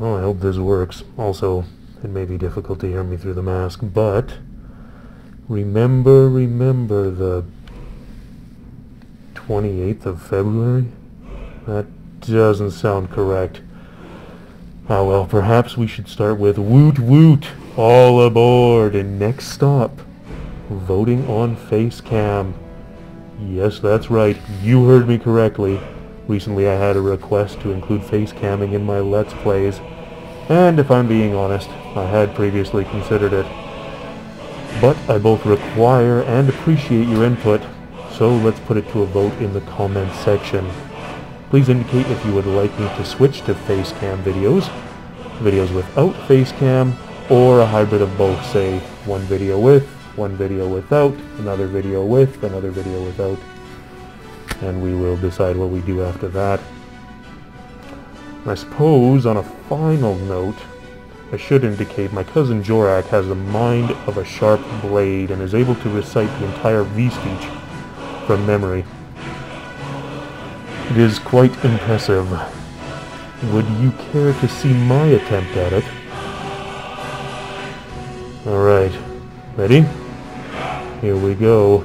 Well, I hope this works. Also, it may be difficult to hear me through the mask, but remember, remember the 28th of February? That doesn't sound correct. Ah well, perhaps we should start with woot woot, all aboard, and next stop, voting on Facecam. Yes, that's right, you heard me correctly. Recently I had a request to include face camming in my Let's Plays, and if I'm being honest, I had previously considered it. But I both require and appreciate your input, so let's put it to a vote in the comments section. Please indicate if you would like me to switch to facecam videos, videos without facecam, or a hybrid of both, say one video with, one video without, another video with, another video without and we will decide what we do after that. I suppose, on a final note, I should indicate my cousin Jorak has the mind of a sharp blade and is able to recite the entire V-speech from memory. It is quite impressive. Would you care to see my attempt at it? Alright, ready? Here we go.